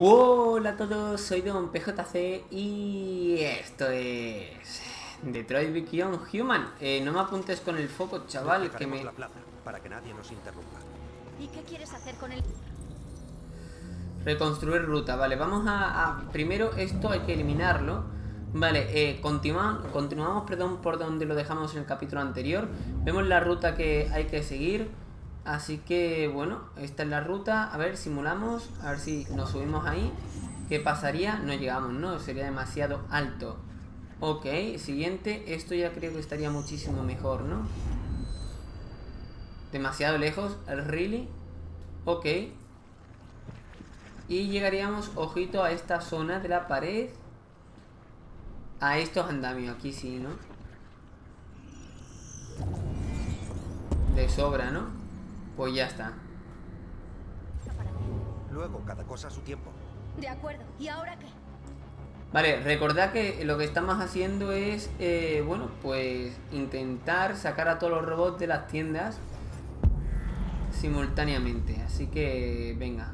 Hola a todos, soy Don PJC y esto es Detroit Become Human. Eh, no me apuntes con el foco, chaval, que me... la plaza para que nadie nos interrumpa. ¿Y qué quieres hacer con el...? Reconstruir ruta, vale, vamos a... a- Primero esto hay que eliminarlo. Vale, eh, continua- continuamos perdón, por donde lo dejamos en el capítulo anterior. Vemos la ruta que hay que seguir. Así que, bueno, esta es la ruta. A ver, simulamos. A ver si nos subimos ahí. ¿Qué pasaría? No llegamos, ¿no? Sería demasiado alto. Ok, siguiente. Esto ya creo que estaría muchísimo mejor, ¿no? Demasiado lejos. ¿Really? Ok. Y llegaríamos, ojito, a esta zona de la pared. A estos andamios, aquí sí, ¿no? De sobra, ¿no? Pues ya está. Luego, cada cosa a su tiempo. De acuerdo. ¿Y ahora qué? Vale, recordad que lo que estamos haciendo es, eh, bueno, pues intentar sacar a todos los robots de las tiendas simultáneamente. Así que, venga.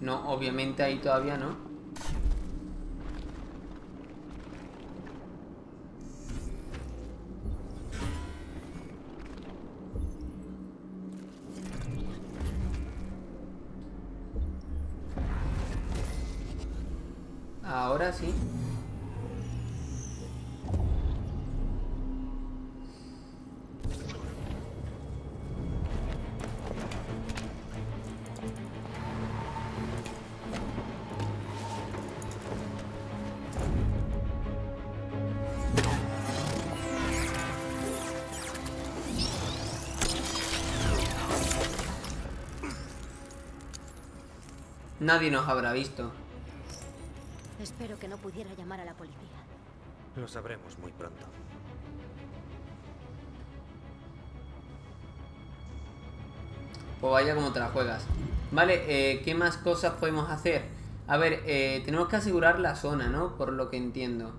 No, obviamente ahí todavía no. Ahora sí. Nadie nos habrá visto. Espero que no pudiera llamar a la policía. Lo sabremos muy pronto. Pues vaya como te la juegas. Vale, eh, ¿qué más cosas podemos hacer? A ver, eh, tenemos que asegurar la zona, ¿no? Por lo que entiendo.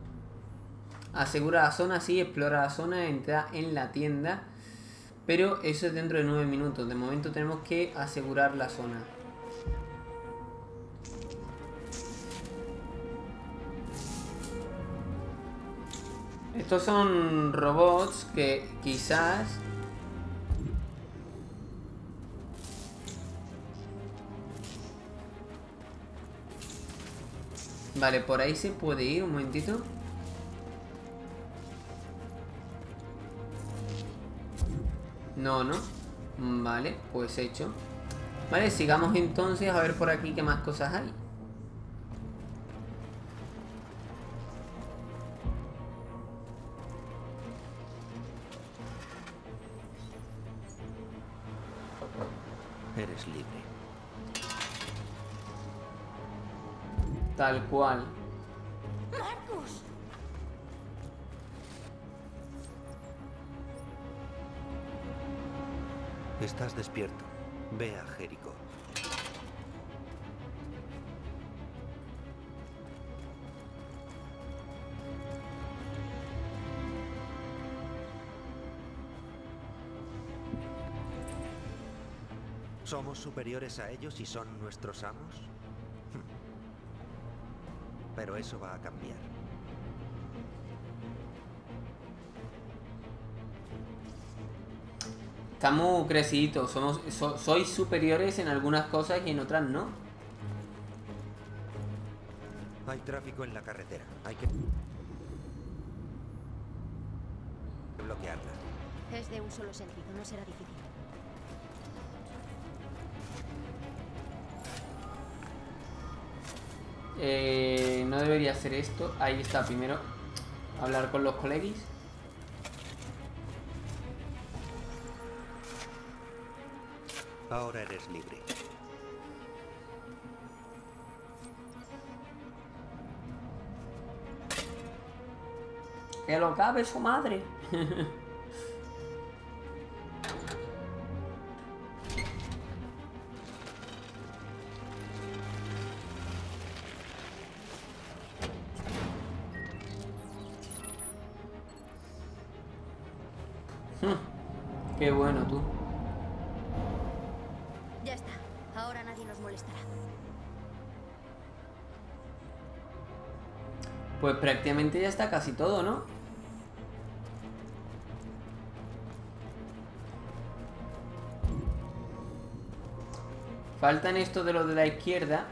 Asegura la zona, sí, explora la zona, entra en la tienda. Pero eso es dentro de 9 minutos. De momento tenemos que asegurar la zona. Estos son robots que quizás Vale, por ahí se puede ir, un momentito. No, no. Vale, pues hecho. Vale, sigamos entonces a ver por aquí qué más cosas hay. Tal cual. ¡Marcus! Estás despierto. Ve a Jericho. ¿Somos superiores a ellos y son nuestros amos? Pero eso va a cambiar. Estamos creciditos, somos, so- sois superiores en algunas cosas y en otras no. Hay tráfico en la carretera. Hay que bloquearla. Es de un solo sentido, no será difícil. Eh, debería hacer esto. Ahí está, primero hablar con los colegis. Ahora eres libre. Que lo cabe su madre. ya está casi todo, ¿no? Faltan estos de los de la izquierda.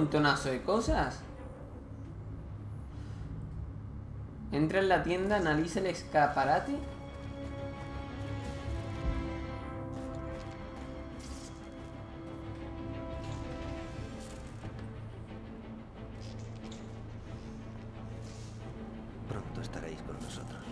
Montonazo de cosas. Entra en la tienda, analiza el escaparate. Pronto estaréis con nosotros.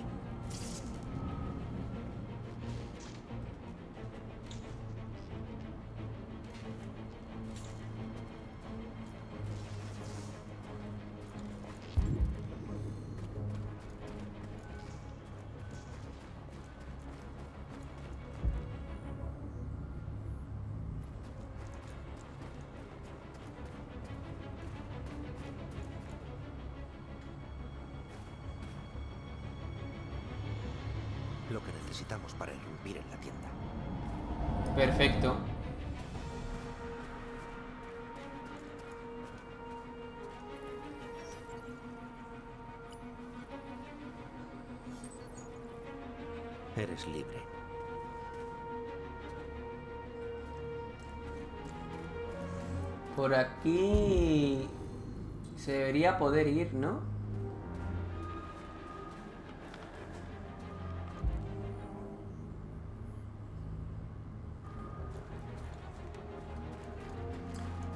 Lo que necesitamos para irrumpir en la tienda. Perfecto. Eres libre. Por aquí se debería poder ir, ¿no?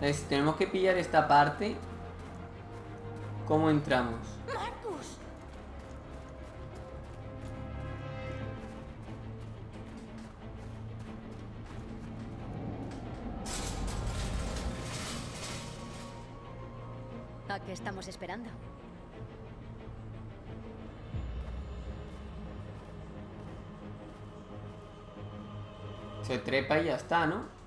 Es- tenemos que pillar esta parte. ¿Cómo entramos? ¡Marcus! ¿A qué estamos esperando? Se trepa y ya está, ¿no?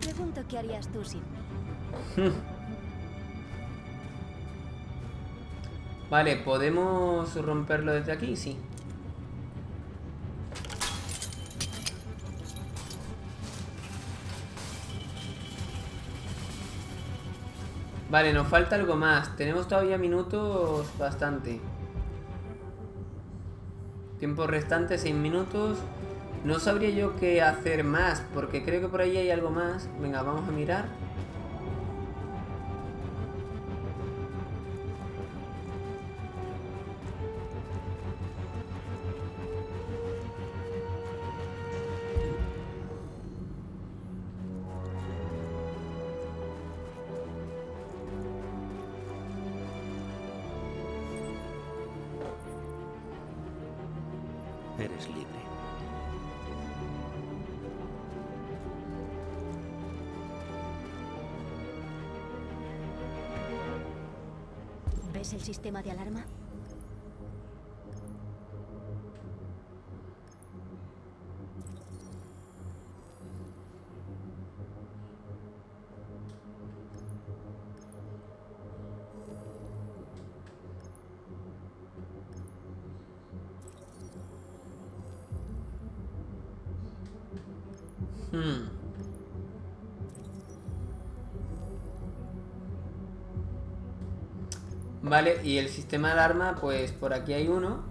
Pregunto qué harías tú sin mí. Vale, ¿podemos romperlo desde aquí? Sí. Vale, nos falta algo más. Tenemos todavía minutos bastante. Tiempo restante, 6 minutos. No sabría yo qué hacer más, porque creo que por ahí hay algo más. Venga, vamos a mirar. Vale, y el sistema de alarma, pues por aquí hay uno.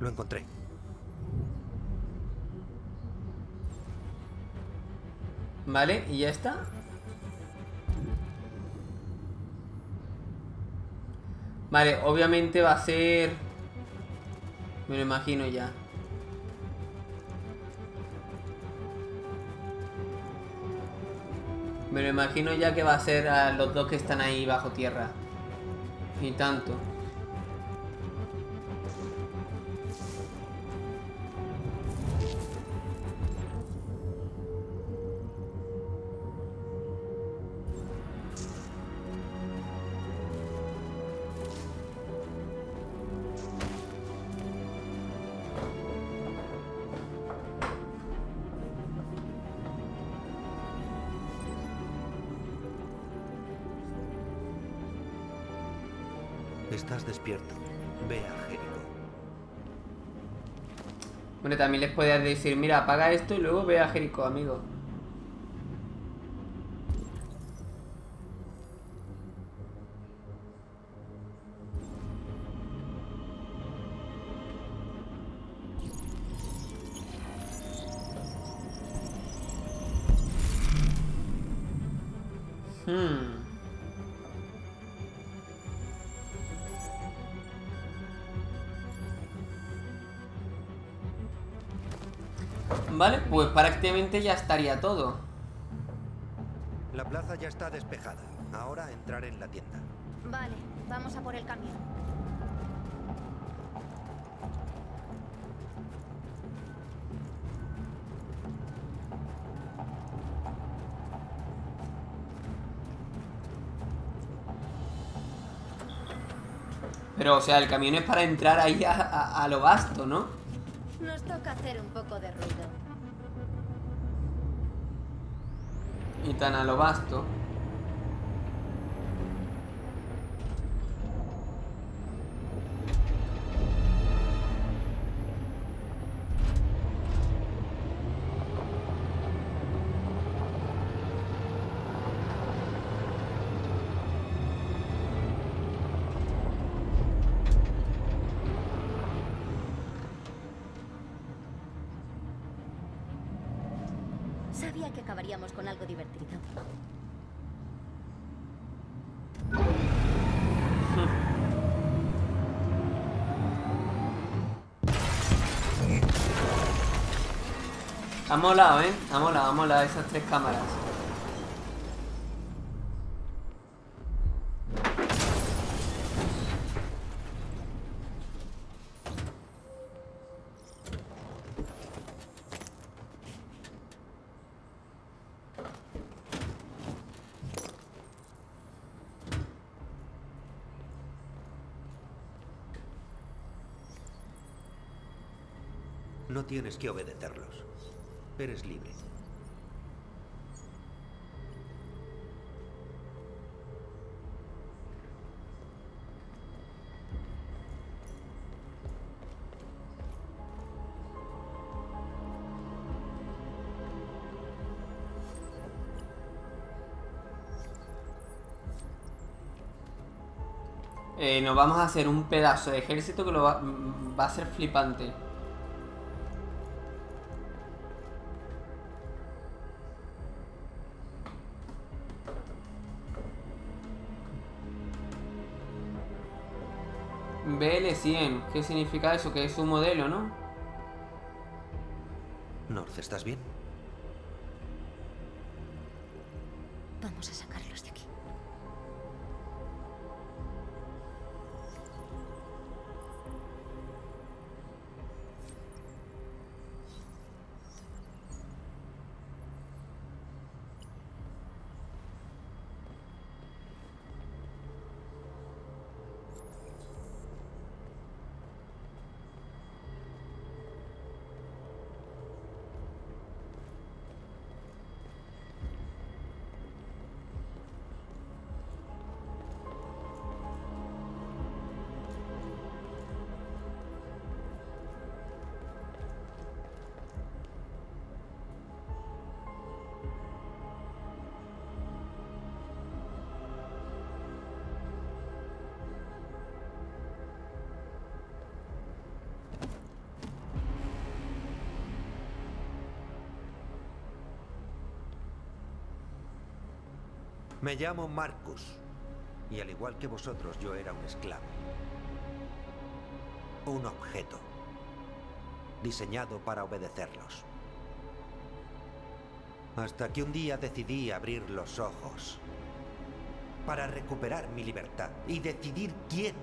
Lo encontré. Vale, y ya está. Vale, obviamente va a ser... Me lo imagino ya. Me lo imagino ya que va a ser a los dos que están ahí bajo tierra. Y tanto. También les puedes decir, mira, apaga esto y luego ve a Jericho, amigo. Prácticamente ya estaría todo. La plaza ya está despejada. Ahora entrar en la tienda. Vale, vamos a por el camión. Pero, o sea, el camión es para entrar ahí a, a- a lo vasto, ¿no? Nos toca hacer un poco de ruido. Y tan a lo vasto. Ha molado, ¿eh? Ha molado, ha molado esas tres cámaras. No tienes que obedecerlos. Eres libre. Eh, nos vamos a hacer un pedazo de ejército que lo va, va a ser flipante. BL100, ¿qué significa eso? Que es un modelo, ¿no? North, ¿estás bien? Vamos a sacarlos de Me llamo Marcus. Y al igual que vosotros, yo era un esclavo. Un objeto. Diseñado para obedecerlos. Hasta que un día decidí abrir los ojos para recuperar mi libertad y decidir quién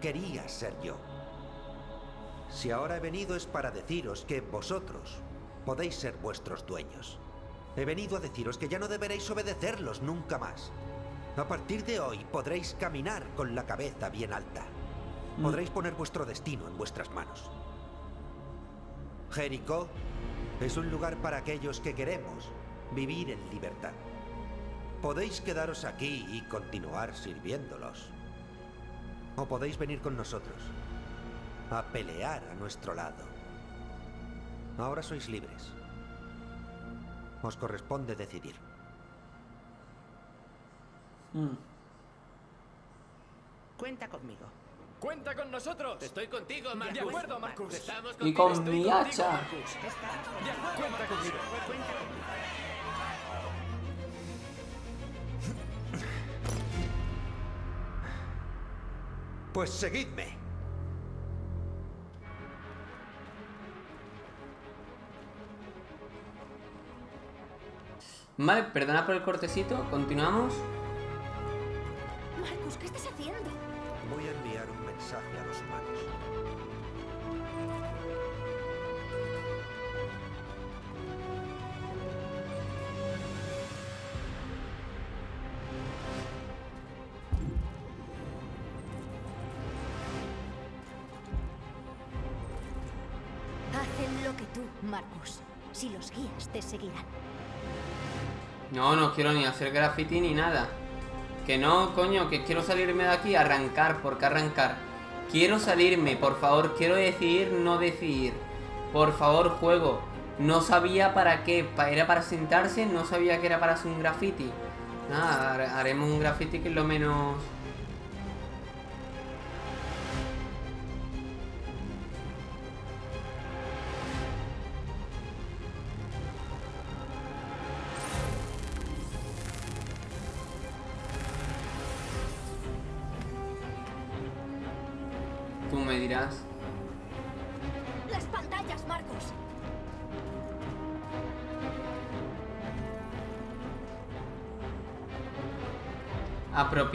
quería ser yo. Si ahora he venido es para deciros que vosotros podéis ser vuestros dueños. He venido a deciros que ya no deberéis obedecerlos nunca más. A partir de hoy podréis caminar con la cabeza bien alta. Podréis poner vuestro destino en vuestras manos. Jericho es un lugar para aquellos que queremos vivir en libertad. Podéis quedaros aquí y continuar sirviéndolos. O podéis venir con nosotros a pelear a nuestro lado. Ahora sois libres. Os corresponde decidir. Mm. Cuenta conmigo. ¡Cuenta con nosotros! Estoy contigo, Marcus. De acuerdo, Marcus. Estamos Y contigo. con Estoy mi contigo, hacha. Marcus. Cuenta conmigo. Cuenta conmigo. Pues seguidme. Vale, perdona por el cortecito, continuamos. No, no quiero ni hacer graffiti ni nada. Que no, coño, que quiero salirme de aquí, arrancar, ¿por qué arrancar? Quiero salirme, por favor, quiero decidir, no decidir. Por favor, juego. No sabía para qué, era para sentarse, no sabía que era para hacer un graffiti. Nada, har- haremos un graffiti que es lo menos...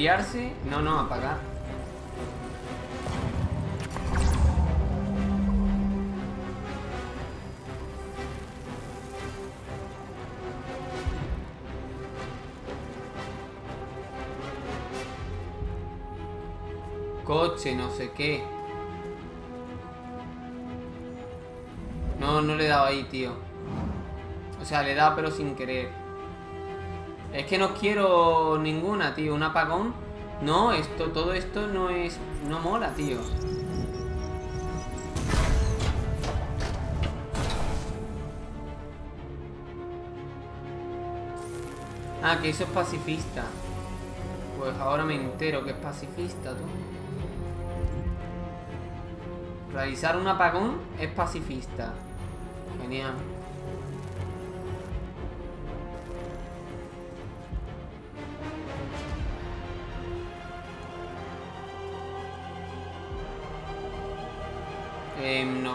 No, no, apagar. Coche, no sé qué. No, no le he dado ahí, tío. O sea, le he dado pero sin querer. Es que no quiero ninguna, tío. Un apagón. No, esto, todo esto no es. No mola, tío. Ah, que eso es pacifista. Pues ahora me entero que es pacifista, tú. Realizar un apagón es pacifista. Genial.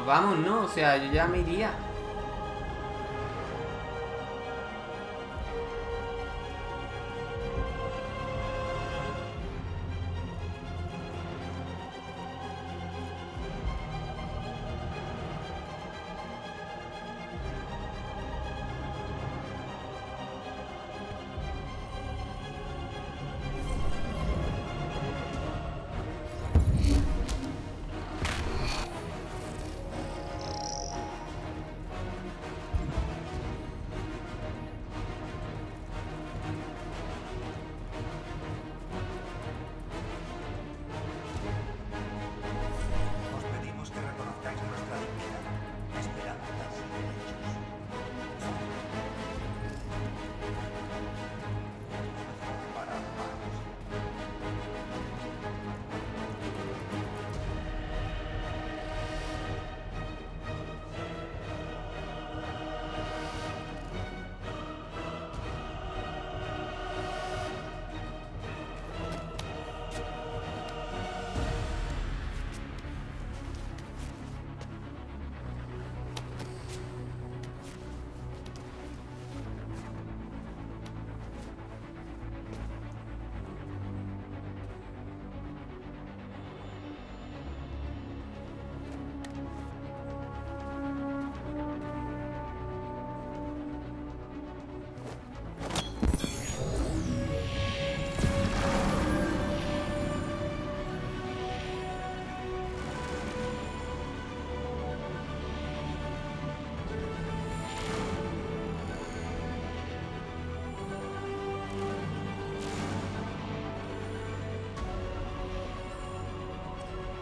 Vamos, ¿no? O sea, yo ya me iría.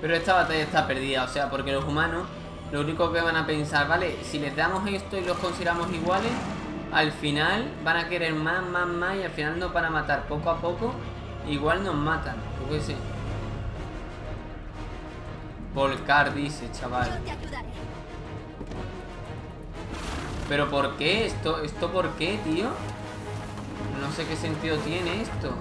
Pero esta batalla está perdida, o sea, porque los humanos lo único que van a pensar, vale, si les damos esto y los consideramos iguales, al final van a querer más, más, más y al final nos van a matar poco a poco. Igual nos matan, yo qué sé. Volcar dice, chaval. ¿Pero por qué? ¿Esto, ¿Esto por qué, tío? No sé qué sentido tiene esto.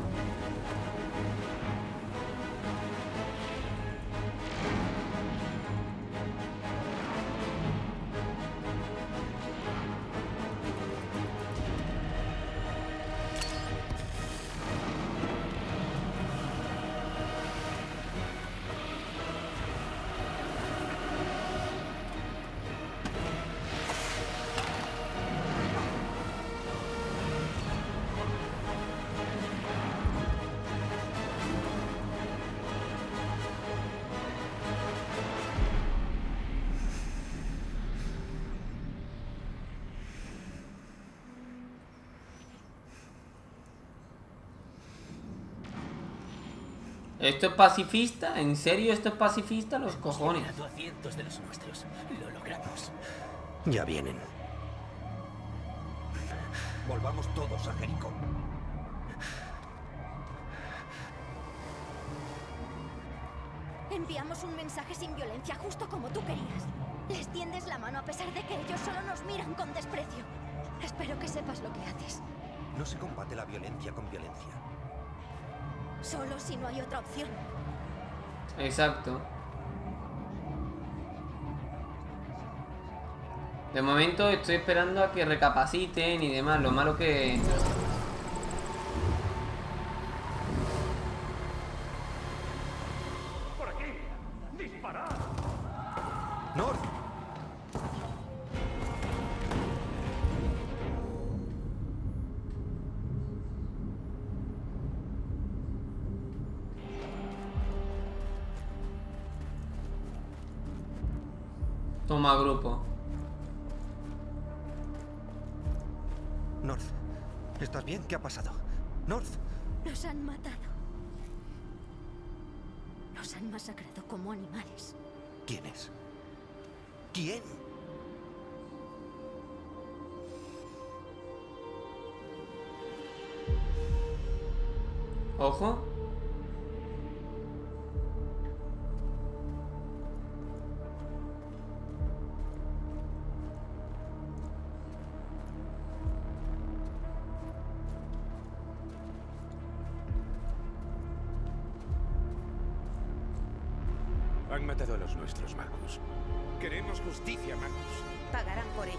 ¿Esto es pacifista? ¿En serio esto es pacifista? Los cojones. A cientos de los nuestros. Lo logramos. Ya vienen. Volvamos todos a Jericó. Enviamos un mensaje sin violencia, justo como tú querías. Les tiendes la mano a pesar de que ellos solo nos miran con desprecio. Espero que sepas lo que haces. No se combate la violencia con violencia. Solo si no hay otra opción. Exacto. De momento estoy esperando a que recapaciten y demás. Lo malo que... ¿Qué ha pasado? Matado a los nuestros, Marcus. Queremos justicia, Marcus. Pagarán por ello.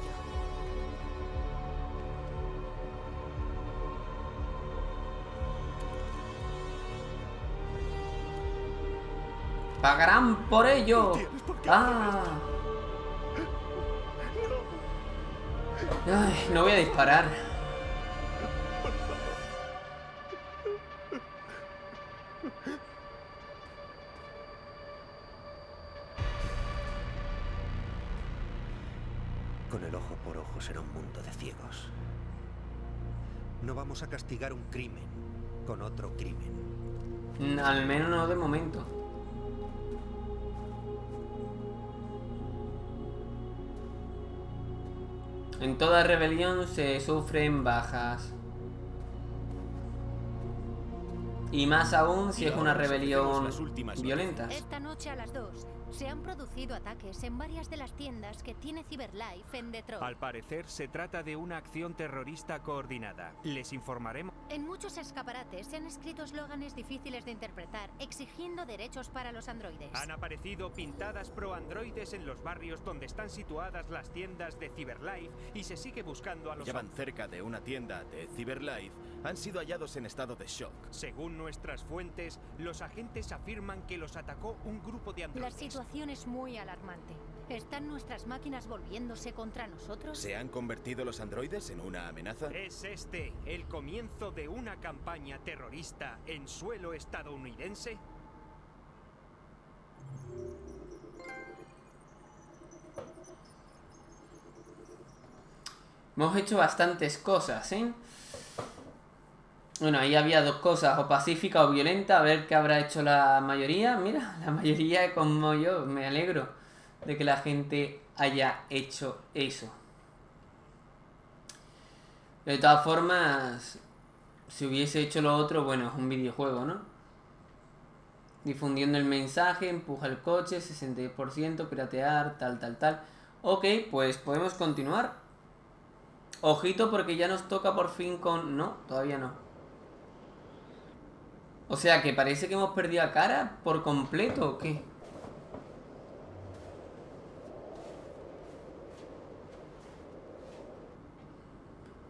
Pagarán por ello. Ah. Ay, no voy a disparar. A castigar un crimen con otro crimen. Mm, Al menos no de momento. En toda rebelión se sufren bajas. Y más aún si es una rebelión violenta. Esta noche a las 2 se han producido ataques en varias de las tiendas que tiene Cyberlife en Detroit. Al parecer se trata de una acción terrorista coordinada. Les informaremos. En muchos escaparates se han escrito eslóganes difíciles de interpretar, exigiendo derechos para los androides. Han aparecido pintadas pro androides en los barrios donde están situadas las tiendas de Cyberlife y se sigue buscando a los Llevan cerca de una tienda de Cyberlife. Han sido hallados en estado de shock. Según nuestras fuentes, los agentes afirman que los atacó un grupo de La androides. situación es muy alarmante. ¿Están nuestras máquinas volviéndose contra nosotros? ¿Se han convertido los androides en una amenaza? ¿Es este el comienzo de una campaña terrorista en suelo estadounidense? Hemos hecho bastantes cosas, ¿eh? Bueno, ahí había dos cosas, o pacífica o violenta, a ver qué habrá hecho la mayoría. Mira, la mayoría como yo, me alegro de que la gente haya hecho eso. De todas formas, si hubiese hecho lo otro, bueno, es un videojuego, ¿no? Difundiendo el mensaje, empuja el coche, 60%, piratear, tal, tal, tal. Ok, pues podemos continuar. Ojito porque ya nos toca por fin con... No, todavía no. O sea que parece que hemos perdido a cara por completo, ¿o qué?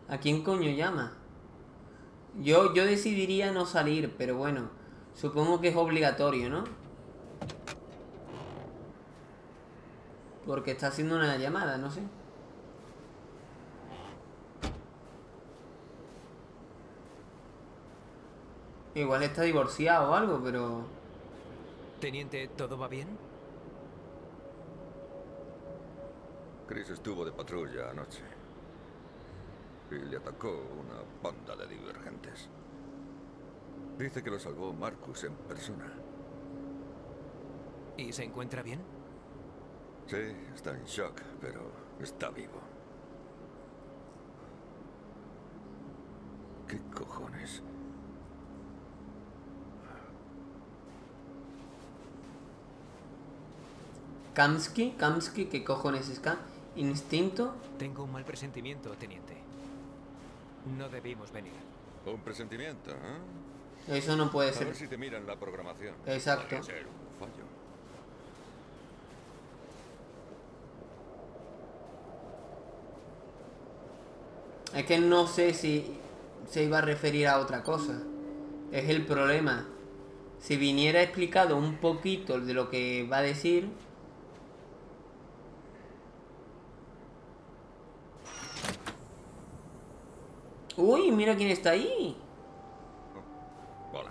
¿A quién coño llama? Yo, yo decidiría no salir, pero bueno, supongo que es obligatorio, ¿no? Porque está haciendo una llamada, no sé. Igual está divorciado o algo, pero... Teniente, ¿todo va bien? Chris estuvo de patrulla anoche. Y le atacó una banda de divergentes. Dice que lo salvó Marcus en persona. ¿Y se encuentra bien? Sí, está en shock, pero está vivo. ¿Qué cojones? Kamsky, Kamsky, ¿qué cojones es Kam? ¿Instinto? Tengo un mal presentimiento, teniente. No debimos venir. Un presentimiento, ¿eh? Eso no puede A ser. ver si te miran la programación. Exacto. Ser un fallo. Es que no sé si se iba a referir a otra cosa. Es el problema. Si viniera explicado un poquito de lo que va a decir, Uy, mira quién está ahí. Hola.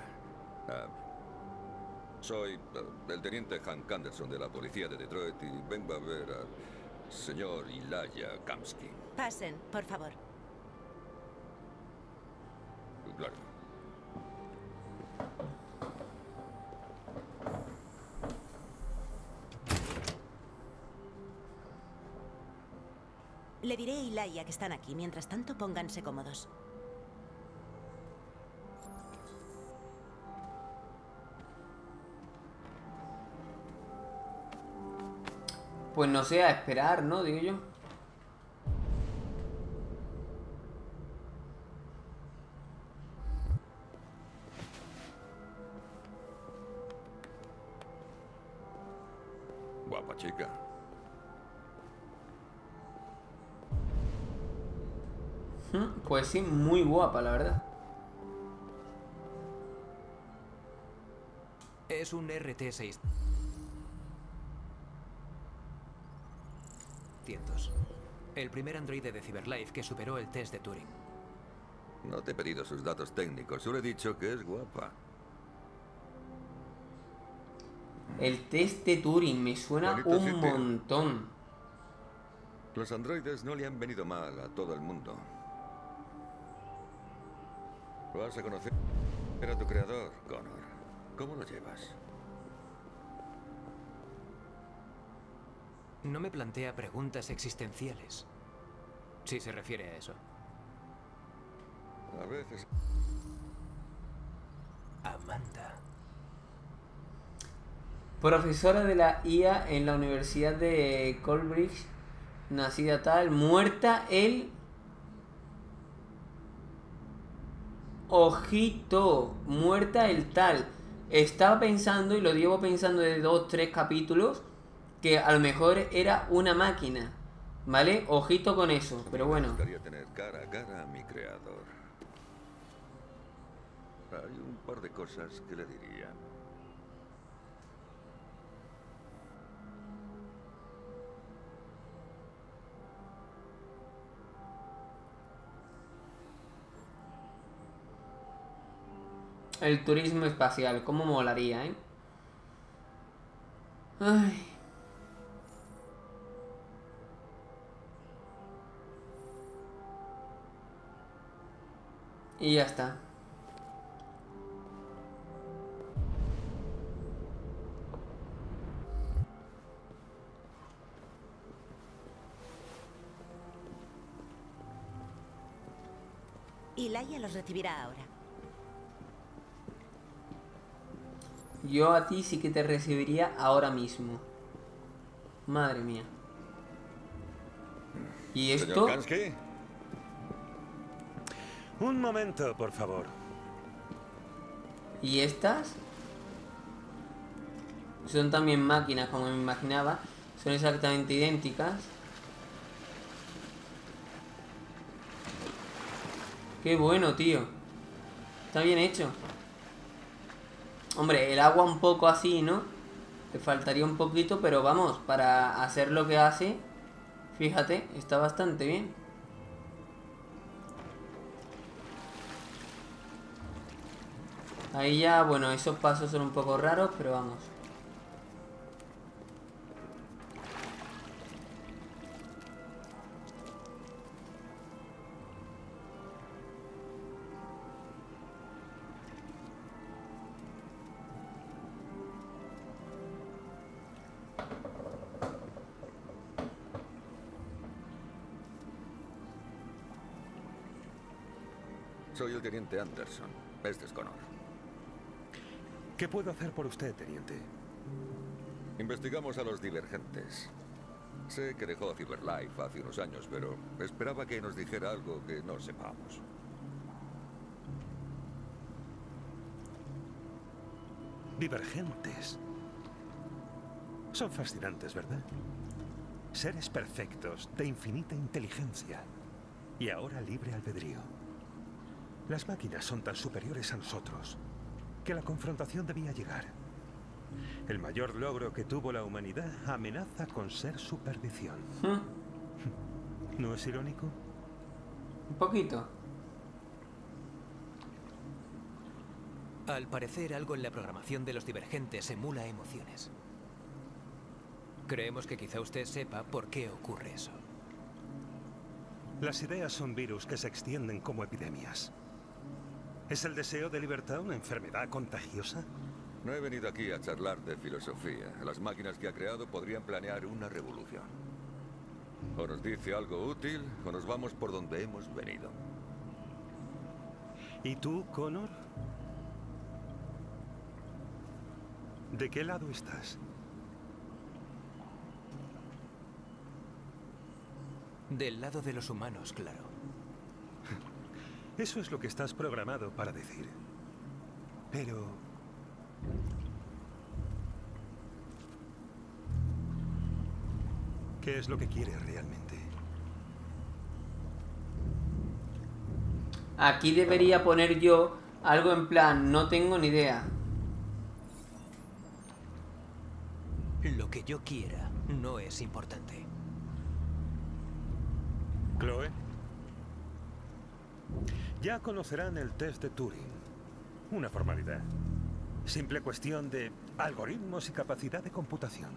Ah, soy eh, el teniente Hank Anderson de la policía de Detroit y vengo a ver al señor Ilaya Kamsky. Pasen, por favor. Claro. Le diré a Ilaya que están aquí. Mientras tanto, pónganse cómodos. Pues no sé, a esperar, ¿no? Digo yo. Sí, muy guapa, la verdad. Es un RT-6. El primer androide de Cyberlife que superó el test de Turing. No te he pedido sus datos técnicos, solo he dicho que es guapa. El test de Turing me suena Bonito un sitio. montón. Los androides no le han venido mal a todo el mundo. Vas a conocer a tu creador, Connor. ¿Cómo lo llevas? No me plantea preguntas existenciales. Si se refiere a eso. A veces... Amanda. Profesora de la IA en la Universidad de Colbridge, nacida tal, muerta el... Ojito, muerta el tal. Estaba pensando, y lo llevo pensando de dos, tres capítulos, que a lo mejor era una máquina. ¿Vale? Ojito con eso, pero bueno. Me gustaría tener cara a cara a mi creador. Hay un par de cosas que le diría. El turismo espacial, ¿cómo molaría, eh? Ay. Y ya está. Y Laia los recibirá ahora. Yo a ti sí que te recibiría ahora mismo. Madre mía. ¿Y esto? Un momento, por favor. ¿Y estas? Son también máquinas, como me imaginaba. Son exactamente idénticas. Qué bueno, tío. Está bien hecho. Hombre, el agua un poco así, ¿no? Le faltaría un poquito, pero vamos, para hacer lo que hace, fíjate, está bastante bien. Ahí ya, bueno, esos pasos son un poco raros, pero vamos. Teniente Anderson. Es Connor. ¿Qué puedo hacer por usted, teniente? Investigamos a los divergentes. Sé que dejó Cyberlife hace unos años, pero esperaba que nos dijera algo que no sepamos. Divergentes. Son fascinantes, ¿verdad? Seres perfectos, de infinita inteligencia. Y ahora libre albedrío. Las máquinas son tan superiores a nosotros que la confrontación debía llegar. El mayor logro que tuvo la humanidad amenaza con ser su perdición. ¿No es irónico? Un poquito. Al parecer, algo en la programación de los divergentes emula emociones. Creemos que quizá usted sepa por qué ocurre eso. Las ideas son virus que se extienden como epidemias. ¿Es el deseo de libertad una enfermedad contagiosa? No he venido aquí a charlar de filosofía. Las máquinas que ha creado podrían planear una revolución. O nos dice algo útil, o nos vamos por donde hemos venido. ¿Y tú, Connor? ¿De qué lado estás? Del lado de los humanos, claro. Eso es lo que estás programado para decir. Pero... ¿Qué es lo que quieres realmente? Aquí debería poner yo algo en plan, no tengo ni idea. Lo que yo quiera no es importante. Chloe. Ya conocerán el test de Turing. Una formalidad. Simple cuestión de algoritmos y capacidad de computación.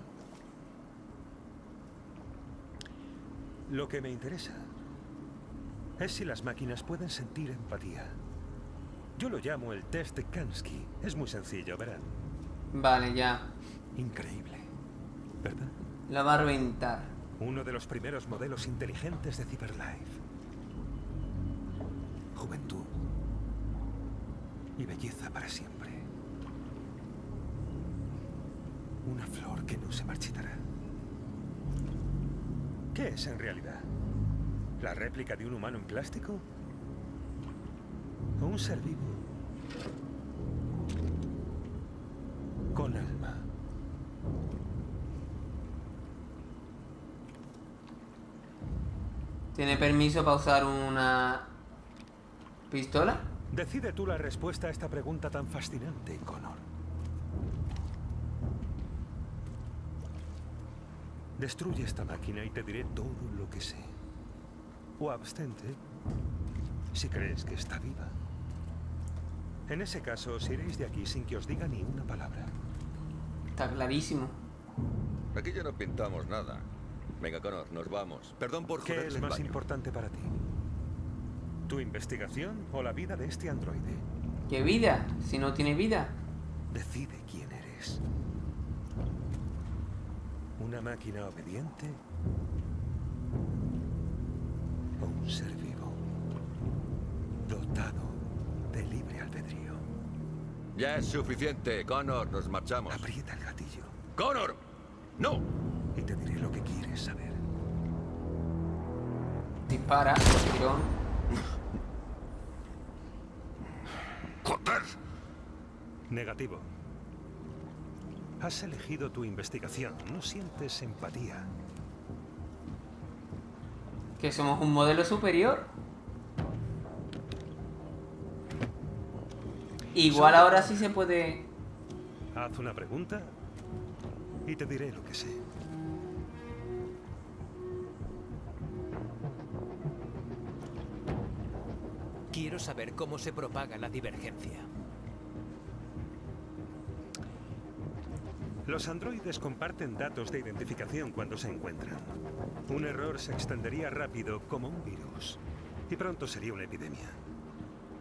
Lo que me interesa es si las máquinas pueden sentir empatía. Yo lo llamo el test de Kansky. Es muy sencillo, verán. Vale, ya. Increíble, ¿verdad? La va a reventar. Uno de los primeros modelos inteligentes de Cyberlife. Belleza para siempre. Una flor que no se marchitará. ¿Qué es en realidad? ¿La réplica de un humano en plástico? ¿O un ser vivo? Con alma. ¿Tiene permiso para usar una pistola? Decide tú la respuesta a esta pregunta tan fascinante, Connor. Destruye esta máquina y te diré todo lo que sé. O abstente si crees que está viva. En ese caso, os iréis de aquí sin que os diga ni una palabra. Está clarísimo. Aquí ya no pintamos nada. Venga, Connor, nos vamos. Perdón por ¿Qué joder es el más baño. importante para ti? ¿Tu investigación o la vida de este androide? ¿Qué vida? Si no tiene vida. Decide quién eres. ¿Una máquina obediente? ¿O un ser vivo? Dotado de libre albedrío. Ya es suficiente, Connor. Nos marchamos. Aprieta el gatillo. ¡Connor! ¡No! Y te diré lo que quieres saber. Dispara, tirón. Negativo. Has elegido tu investigación. No sientes empatía. Que somos un modelo superior. Igual ahora sí se puede... Haz una pregunta y te diré lo que sé. Quiero saber cómo se propaga la divergencia. Los androides comparten datos de identificación cuando se encuentran. Un error se extendería rápido como un virus. Y pronto sería una epidemia.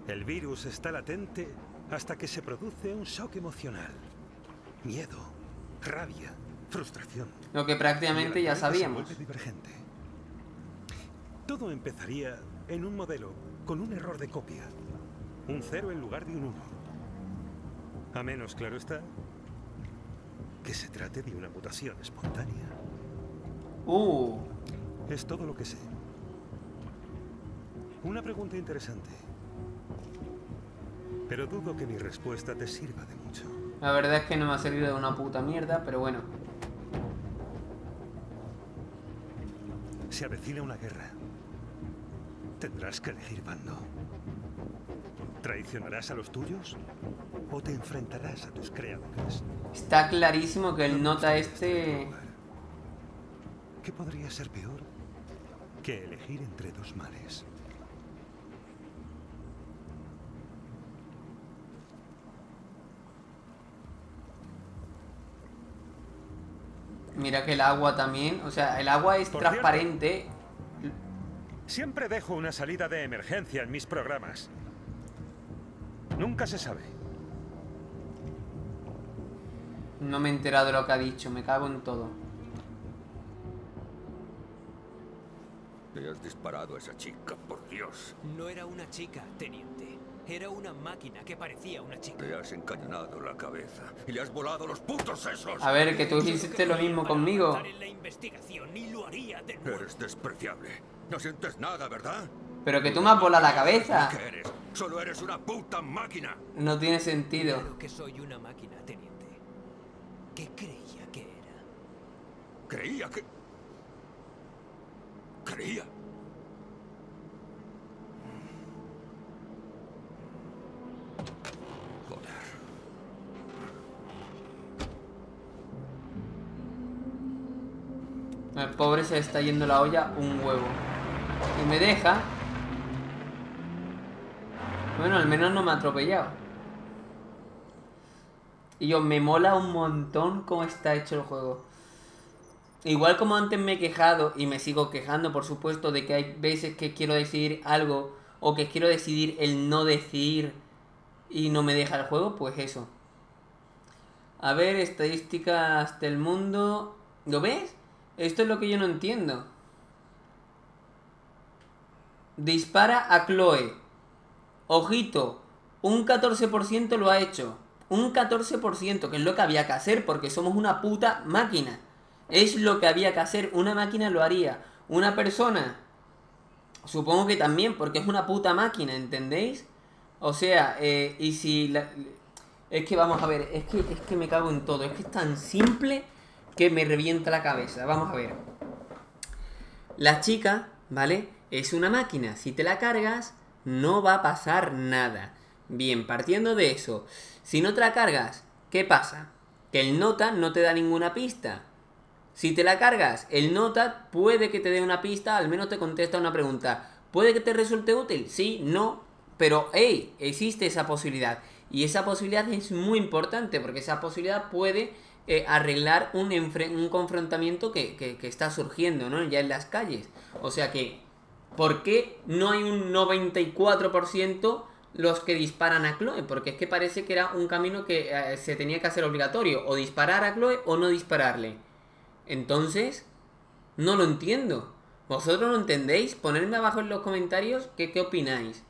El virus está latente hasta que se produce un shock emocional. Miedo, rabia, frustración. Lo que prácticamente ya sabíamos. divergente. Todo empezaría en un modelo con un error de copia. Un cero en lugar de un uno. A menos, claro está, que se trate de una mutación espontánea. Uh, Es todo lo que sé. Una pregunta interesante. Pero dudo que mi respuesta te sirva de mucho. la verdad es que no me ha servido de una puta mierda, pero bueno. Se avecina una guerra. Tendrás que elegir bando. ¿Traicionarás a los tuyos? ¿O te enfrentarás a tus creadores? Está clarísimo que el nota este... ¿Qué podría ser peor que elegir entre dos males? Mira que el agua también, o sea, el agua es Por cierto. transparente. Siempre dejo una salida de emergencia en mis programas. Nunca se sabe. No me he enterado de lo que ha dicho, me cago en todo. Le has disparado a esa chica, por Dios. No era una chica, teniente. Era una máquina que parecía una chica. Le has encañonado la cabeza y le has volado los putos sesos. A ver, que tú hiciste lo mismo conmigo. Avanzar en la investigación y lo haría de nuevo. Eres despreciable. No sientes nada, ¿verdad? Pero que tú me has volado la cabeza. ¿Qué eres? Solo eres una puta máquina. No tiene sentido. Claro que soy una máquina, teniente. ¿Qué creía que era? Creía que... Creía. Joder. El pobre se está yendo la olla un huevo. Y me deja. Bueno, al menos no me ha atropellado. Y yo, me mola un montón cómo está hecho el juego. Igual como antes me he quejado, y me sigo quejando, por supuesto, de que hay veces que quiero decidir algo, o que quiero decidir el no decidir, y no me deja el juego, pues eso. A ver, estadísticas del mundo. ¿Lo ves? Esto es lo que yo no entiendo. Dispara a Chloe. Ojito, un 14% lo ha hecho. Un 14%, que es lo que había que hacer, porque somos una puta máquina. Es lo que había que hacer, una máquina lo haría. Una persona, supongo que también, porque es una puta máquina, ¿entendéis? O sea, eh, y si... la- es que vamos a ver, es que, es que me cago en todo. Es que es tan simple que me revienta la cabeza. Vamos a ver. La chica, ¿vale? Es una máquina. Si te la cargas, no va a pasar nada. Bien, partiendo de eso. Si no te la cargas, ¿qué pasa? Que el nota no te da ninguna pista. Si te la cargas, el nota puede que te dé una pista, al menos te contesta una pregunta. ¿Puede que te resulte útil? Sí, no. Pero, hey, existe esa posibilidad. Y esa posibilidad es muy importante porque esa posibilidad puede eh, arreglar un, un confrontamiento que está surgiendo, ¿no? Ya en las calles. O sea que, ¿por qué no hay un 94% los que disparan a Chloe? Porque es que parece que era un camino que eh, se tenía que hacer obligatorio. O disparar a Chloe o no dispararle. Entonces, no lo entiendo. ¿Vosotros lo entendéis? Ponedme abajo en los comentarios qué, qué opináis.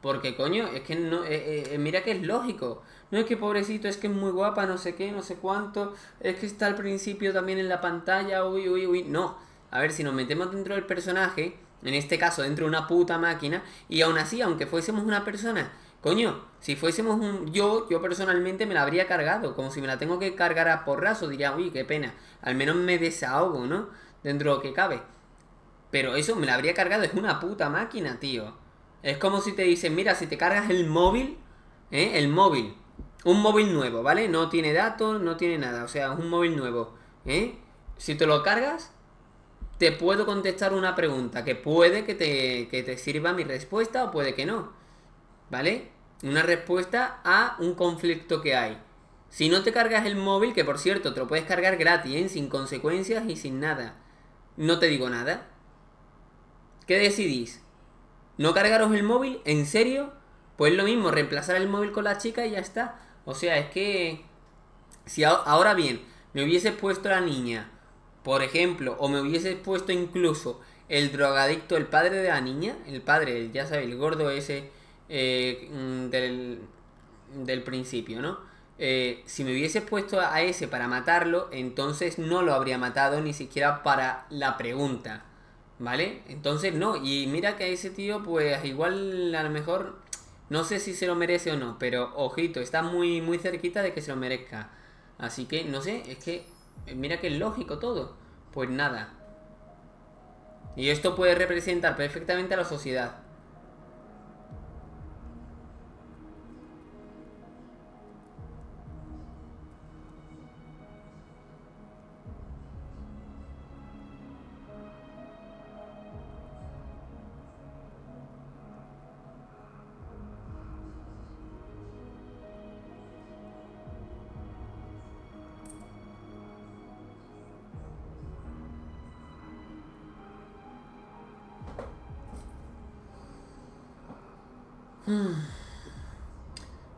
Porque, coño, es que no. eh, eh, mira que es lógico. No es que pobrecito, es que es muy guapa, no sé qué, no sé cuánto. Es que está al principio también en la pantalla, uy, uy, uy. No. A ver, si nos metemos dentro del personaje, en este caso dentro de una puta máquina, y aún así, aunque fuésemos una persona, coño, si fuésemos un. Yo, yo personalmente me la habría cargado. Como si me la tengo que cargar a porrazo, diría, uy, qué pena. Al menos me desahogo, ¿no? Dentro de lo que cabe. Pero eso me la habría cargado, es una puta máquina, tío. Es como si te dicen, mira, si te cargas el móvil, ¿eh? El móvil. Un móvil nuevo, ¿vale? No tiene datos, no tiene nada. O sea, es un móvil nuevo. ¿eh? Si te lo cargas, te puedo contestar una pregunta. Que puede que te, que te sirva mi respuesta o puede que no. ¿Vale? Una respuesta a un conflicto que hay. Si no te cargas el móvil, que por cierto, te lo puedes cargar gratis, ¿eh? Sin consecuencias y sin nada. No te digo nada. ¿Qué decidís? ¿No cargaros el móvil? ¿En serio? Pues lo mismo, reemplazar el móvil con la chica y ya está. O sea, es que... Si ahora bien, me hubiese puesto la niña, por ejemplo, o me hubiese puesto incluso el drogadicto, el padre de la niña, el padre, ya sabes, el gordo ese eh, mm, del, del principio, ¿no? Eh, si me hubiese puesto a ese para matarlo, entonces no lo habría matado ni siquiera para la pregunta. ¿Vale? Entonces no, y mira que a ese tío pues igual a lo mejor no sé si se lo merece o no, pero ojito, está muy muy cerquita de que se lo merezca. Así que no sé, es que mira que es lógico todo. Pues nada. Y esto puede representar perfectamente a la sociedad.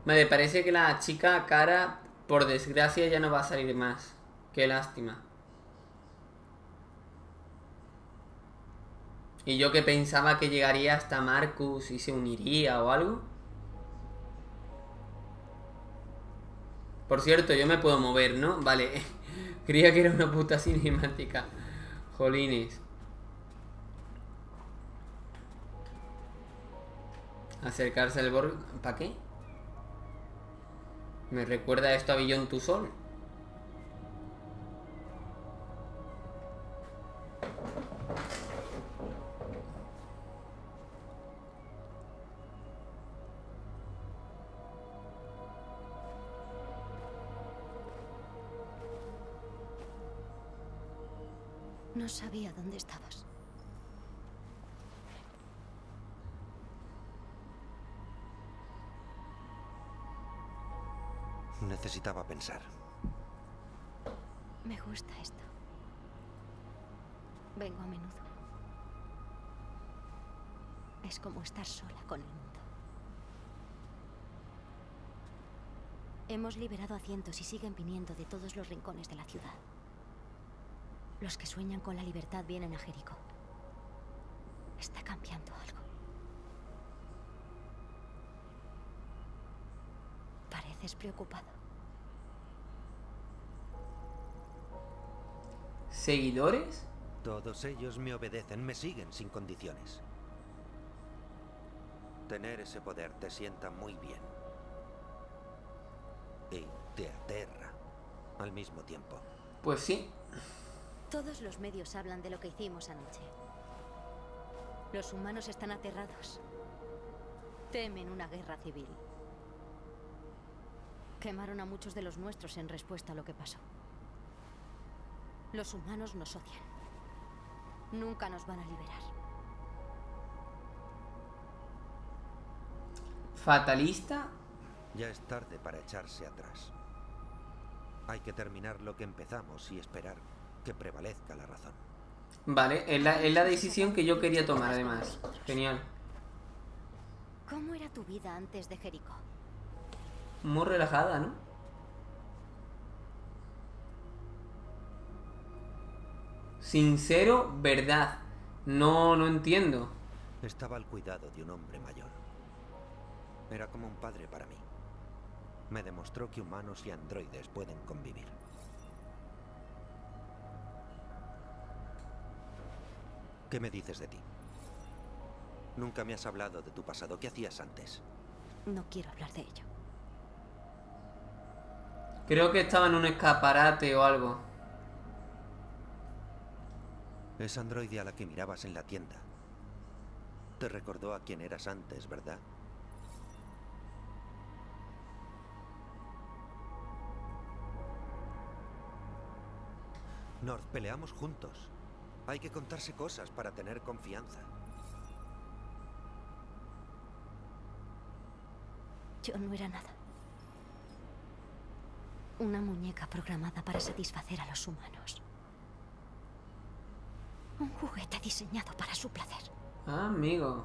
Me parece que la chica cara, por desgracia, ya no va a salir más. Qué lástima. Y yo que pensaba que llegaría hasta Marcus y se uniría o algo. Por cierto, yo me puedo mover, ¿no? Vale. Creía que era una puta cinemática. Jolines. Acercarse al borde... ¿Para qué? Me recuerda esto a Billón tu Sol. No sabía dónde estabas. Necesitaba pensar. Me gusta esto. Vengo a menudo. Es como estar sola con el mundo. Hemos liberado a cientos y siguen viniendo de todos los rincones de la ciudad. Los que sueñan con la libertad vienen a Jericó. Está cambiando algo. Pareces preocupado. ¿Seguidores? Todos ellos me obedecen, me siguen sin condiciones. Tener ese poder te sienta muy bien. Y te aterra al mismo tiempo. Pues sí. Todos los medios hablan de lo que hicimos anoche. Los humanos están aterrados. Temen una guerra civil. Quemaron a muchos de los nuestros en respuesta a lo que pasó. Los humanos nos odian. Nunca nos van a liberar. ¿Fatalista? Ya es tarde para echarse atrás. Hay que terminar lo que empezamos y esperar que prevalezca la razón. Vale, es la, es la decisión que yo quería tomar además. Genial. ¿Cómo era tu vida antes de Jericó? Muy relajada, ¿no? Sincero, verdad. No, no entiendo. Estaba al cuidado de un hombre mayor. Era como un padre para mí. Me demostró que humanos y androides pueden convivir. ¿Qué me dices de ti? Nunca me has hablado de tu pasado. ¿Qué hacías antes? No quiero hablar de ello. Creo que estaba en un escaparate o algo. Es androide a la que mirabas en la tienda. Te recordó a quien eras antes, ¿verdad? North, peleamos juntos. Hay que contarse cosas para tener confianza. Yo no era nada. Una muñeca programada para satisfacer a los humanos. Un juguete diseñado para su placer. Ah, amigo.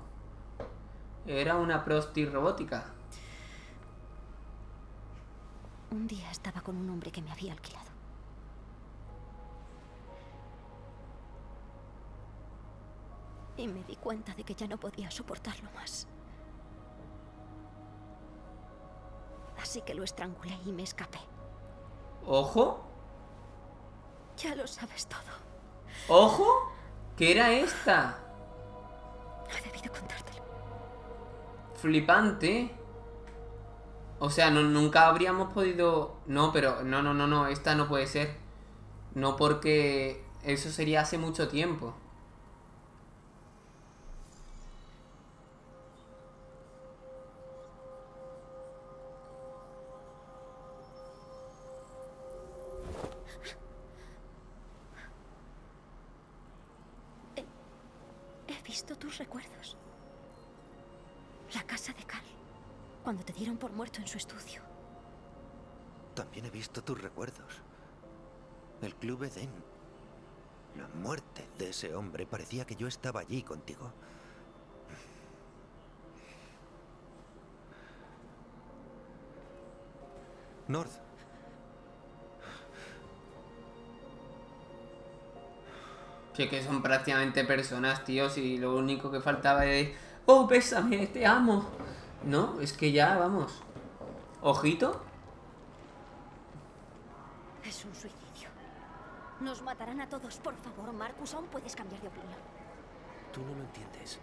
Era una prosti robótica. Un día estaba con un hombre que me había alquilado. Y me di cuenta de que ya no podía soportarlo más. Así que lo estrangulé y me escapé. ¿Ojo? Ya lo sabes todo. ¿Ojo? ¿Qué era esta? He debido contártelo. Flipante. O sea, no, nunca habríamos podido... No, pero... No, no, no, no. Esta no puede ser. No porque... Eso sería hace mucho tiempo. Cuando te dieron por muerto en su estudio. También he visto tus recuerdos. El Club Eden. La muerte de ese hombre. Parecía que yo estaba allí contigo. North. Sí, que son prácticamente personas, tíos, y lo único que faltaba es... ¡Oh, bésame, te amo! No, es que ya, vamos. Ojito. Es un suicidio. Nos matarán a todos. Por favor, Marcus, aún puedes cambiar de opinión. Tú no lo entiendes.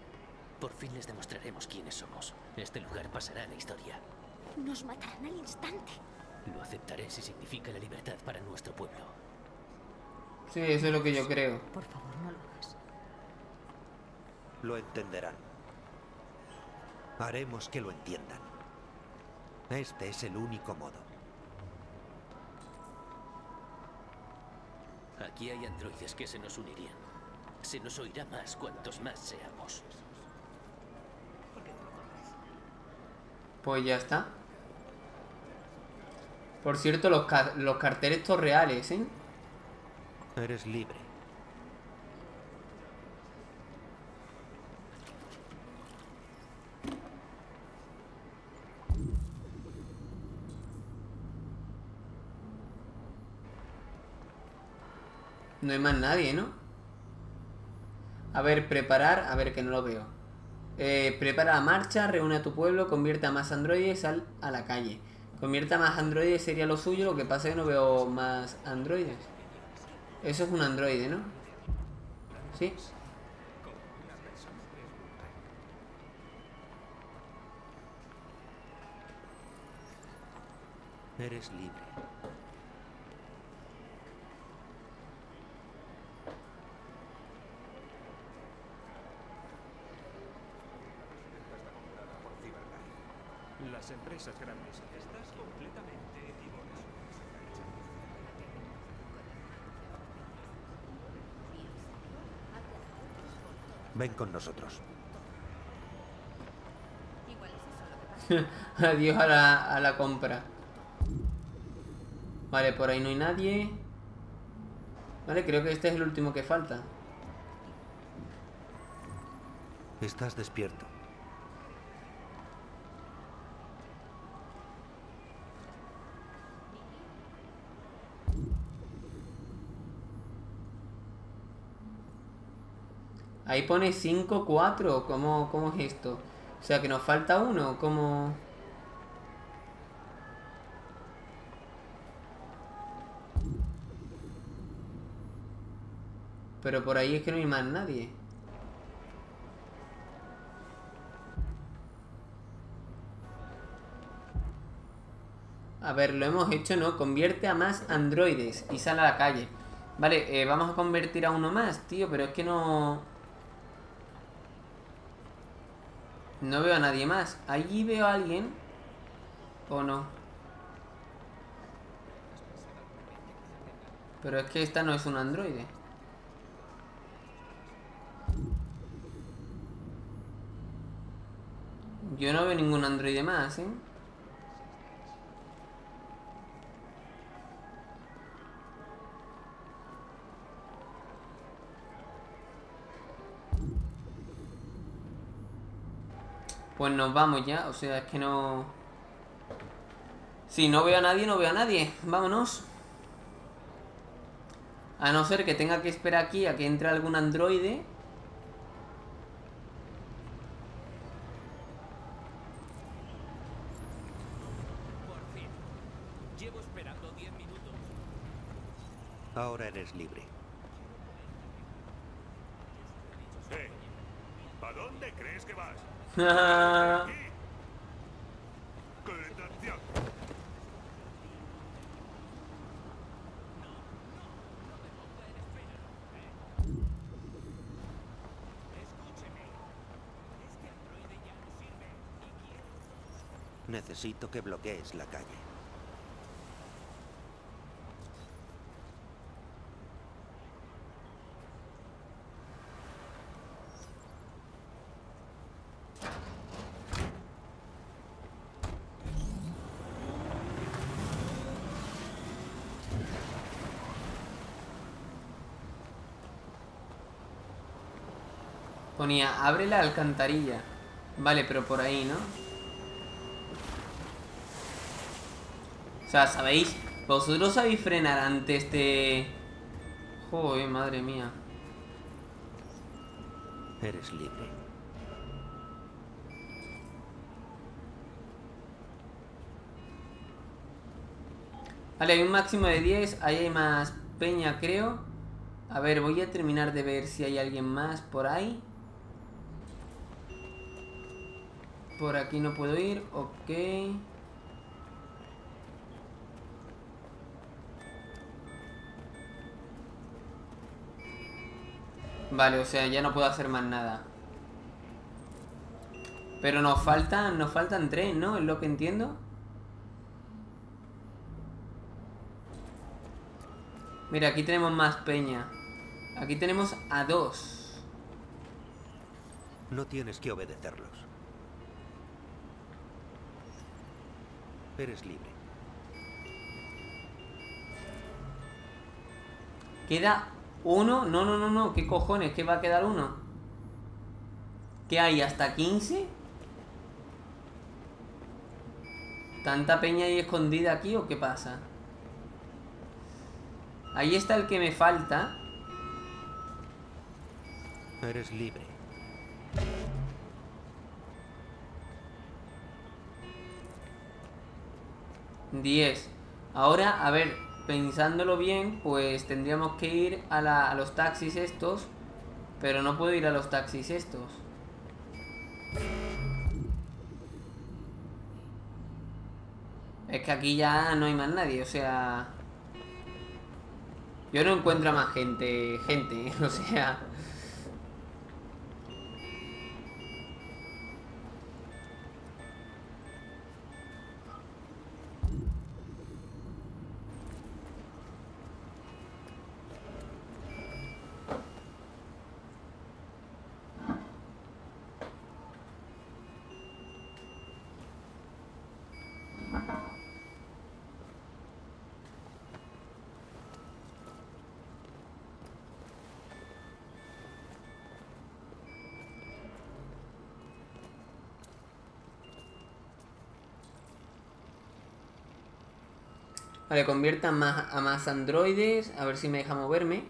Por fin les demostraremos quiénes somos. Este lugar pasará a la historia. Nos matarán al instante. Lo aceptaré si significa la libertad para nuestro pueblo. Sí, eso es lo que yo creo. Por favor, no lo hagas. Lo entenderán. Haremos que lo entiendan. Este es el único modo. Aquí hay androides que se nos unirían. Se nos oirá más cuantos más seamos. Pues ya está. Por cierto, los, ca- los carteles estos reales, ¿eh? Eres libre. No hay más nadie, ¿no? A ver, preparar. A ver, que no lo veo. Eh, prepara la marcha, reúne a tu pueblo, convierte a más androides, sal a la calle. Convierte a más androides sería lo suyo, lo que pasa es que no veo más androides. Eso es un androide, ¿no? Sí. Eres libre. Las empresas grandes. Estás completamente equivocado. Ven con nosotros. Adiós a la, a la compra. Vale, por ahí no hay nadie. Vale, creo que este es el último que falta. Estás despierto. Ahí pone 5, 4. ¿Cómo, ¿Cómo es esto? O sea, que nos falta uno. ¿Cómo...? Pero por ahí es que no hay más nadie. A ver, lo hemos hecho, ¿no? Convierte a más androides y sale a la calle. Vale, eh, vamos a convertir a uno más, tío, pero es que no... No veo a nadie más. Allí veo a alguien. ¿O no? Pero es que esta no es un androide. Yo no veo ningún androide más, ¿eh? Pues nos vamos ya, o sea, es que no... Si no veo a nadie, no veo a nadie. Vámonos. A no ser que tenga que esperar aquí a que entre algún androide. Llevo esperando 10 minutos. Ahora eres libre. Eh, ¿A dónde crees que vas? ¡Atención! Necesito que bloquees la calle. Ponía, abre la alcantarilla. Vale, pero por ahí, ¿no? O sea, ¿sabéis? ¿Vosotros sabéis frenar ante este...? Joder, madre mía. Eres libre. Vale, hay un máximo de 10. Ahí hay más peña, creo. A ver, voy a terminar de ver si hay alguien más por ahí. Por aquí no puedo ir. Ok. Vale, o sea, ya no puedo hacer más nada. Pero nos faltan, nos faltan tres, ¿no? Es lo que entiendo. Mira, aquí tenemos más peña. Aquí tenemos a dos. No tienes que obedecerlos. Eres libre. Queda uno. No, no, no, no. ¿Qué cojones? ¿Qué va a quedar uno? ¿Qué hay? ¿Hasta 15? ¿Tanta peña ahí escondida aquí o qué pasa? Ahí está el que me falta. Eres libre. Diez. Ahora, a ver, pensándolo bien, pues tendríamos que ir a, la- a los taxis estos. Pero no puedo ir a los taxis estos. Es que aquí ya no hay más nadie, o sea... Yo no encuentro más gente, gente, o sea... Vale, conviertan más, a más androides. A ver si me deja moverme.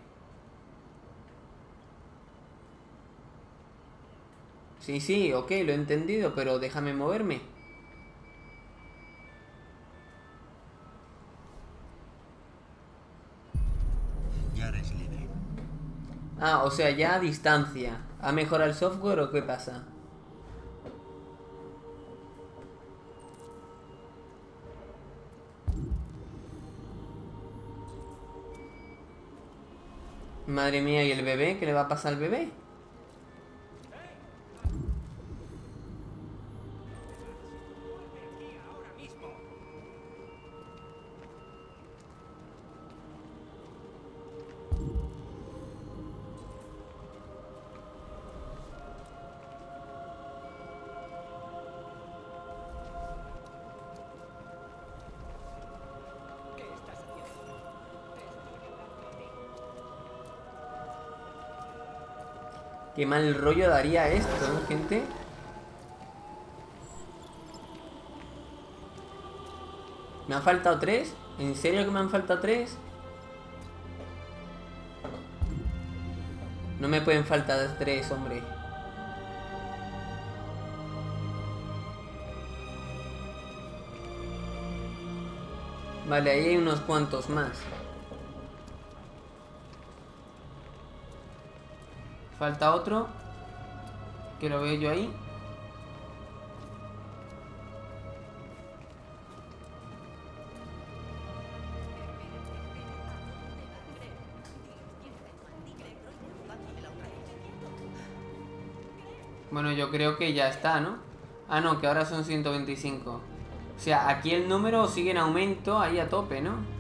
Sí, sí, ok, lo he entendido, pero déjame moverme. Ya eres libre. Ah, o sea, ya a distancia. ¿Ha mejorado el software o qué pasa? Madre mía, ¿y el bebé? ¿Qué le va a pasar al bebé? Qué mal rollo daría esto, ¿no, gente? ¿Me han faltado tres? ¿En serio que me han faltado tres? No me pueden faltar tres, hombre. Vale, ahí hay unos cuantos más. Falta otro. Que lo veo yo ahí. Bueno, yo creo que ya está, ¿no? Ah, no, que ahora son 125. O sea, aquí el número sigue en aumento ahí a tope, ¿no?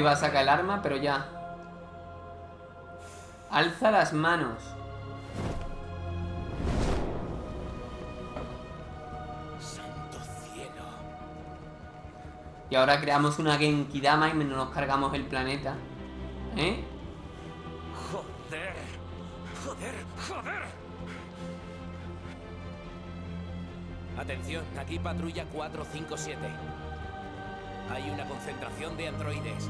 ¡Es Poli va a sacar el arma, pero ya. Alza las manos. ¡Santo cielo! Y ahora creamos una Genkidama y nos cargamos el planeta. ¿Eh? ¡Joder! ¡Joder! ¡Joder! Atención, aquí patrulla 457. Hay una concentración de androides.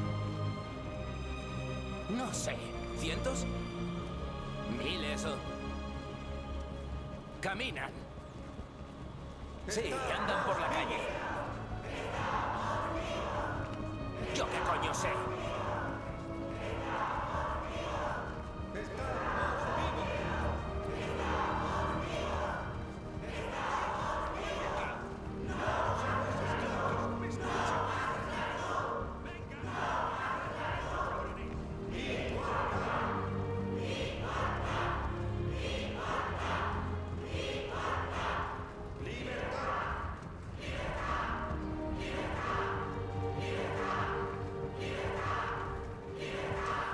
No sé, ¿cientos? ¿Miles o...? Caminan. Sí, andan por la calle. ¿Yo qué coño sé?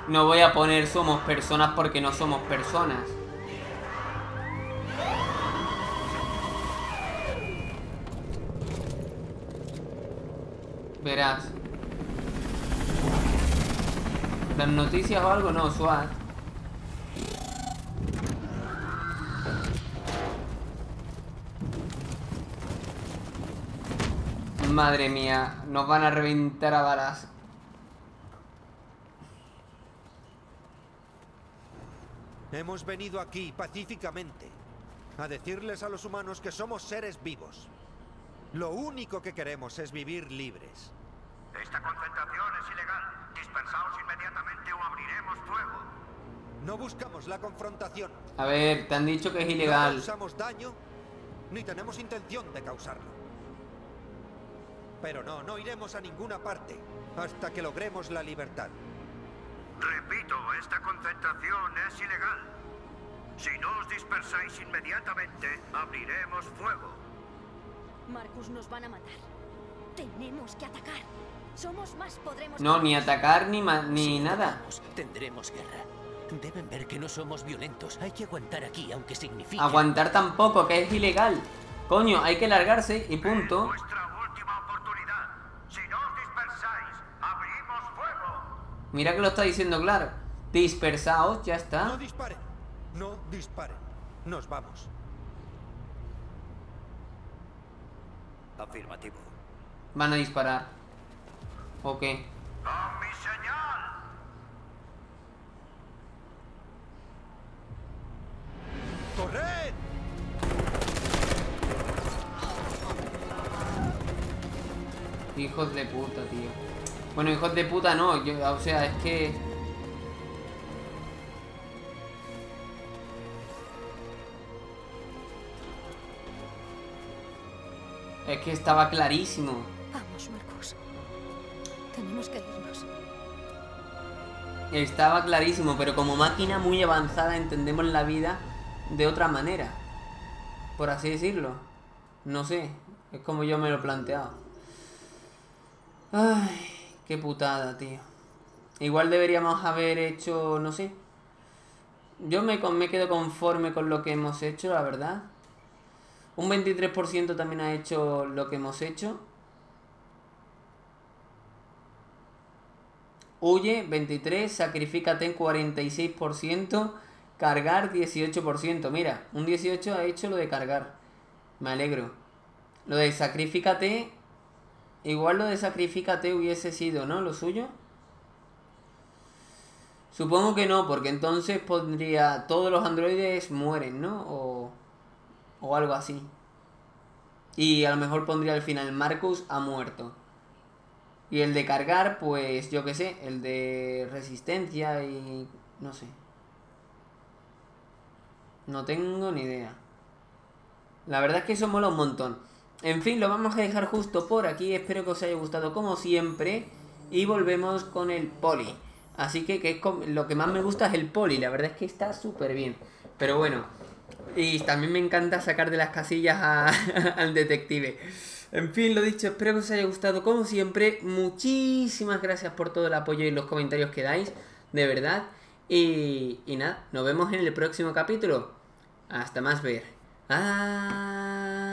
No voy a poner somos personas porque no somos personas. Verás. ¿Las noticias o algo? No, SWAT. Madre mía, nos van a reventar a balas. Hemos venido aquí pacíficamente a decirles a los humanos que somos seres vivos. Lo único que queremos es vivir libres. Esta concentración es ilegal. Dispersaos inmediatamente o abriremos fuego. No buscamos la confrontación. A ver, te han dicho que es No ilegal. causamos daño ni tenemos intención de causarlo. Pero no, no iremos a ninguna parte hasta que logremos la libertad. Repito, esta concentración es ilegal. Si no os dispersáis inmediatamente, abriremos fuego. Marcus, nos van a matar. Tenemos que atacar. Somos más, podremos... No, ni atacar ni, ma- ni Si nada. atacamos, Tendremos guerra. Deben ver que no somos violentos. Hay que aguantar aquí, aunque signifique... Aguantar tampoco, que es ilegal. Coño, hay que largarse y punto. Mira que lo está diciendo claro. Dispersaos, ya No está. disparen. No disparen. Nos vamos. Afirmativo. Van a disparar. ¿O qué? ¡Con mi señal! ¡Corred! Hijos de puta, tío. Bueno, hijos de puta no, yo, o sea, es que... Es que estaba clarísimo. Vamos, Marcus. Tenemos que irnos. Estaba clarísimo, pero como máquina muy avanzada entendemos la vida de otra manera. Por así decirlo. No sé, es como yo me lo he planteado. Ay, qué putada, tío. Igual deberíamos haber hecho, no sé. Yo me, me quedo conforme con lo que hemos hecho, la verdad. Un 23% también ha hecho lo que hemos hecho. Huye 23, sacrifícate 46%, cargar 18%. Mira, un 18 ha hecho lo de cargar. Me alegro. Lo de sacrifícate, igual lo de sacrifícate hubiese sido, ¿no? Lo suyo. Supongo que no, porque entonces pondría todos los androides mueren, ¿no? O, o algo así. Y a lo mejor pondría al final Marcus ha muerto. Y el de cargar, pues yo qué sé, el de resistencia y no sé. No tengo ni idea. La verdad es que eso mola un montón. En fin, lo vamos a dejar justo por aquí. Espero que os haya gustado como siempre. Y volvemos con el poli. Así que, que es lo que más me gusta es el poli. La verdad es que está súper bien. Pero bueno. Y también me encanta sacar de las casillas al detective. En fin, lo dicho, espero que os haya gustado como siempre. Muchísimas gracias por todo el apoyo y los comentarios que dais. De verdad. Y, y nada, nos vemos en el próximo capítulo. Hasta más ver. Adiós.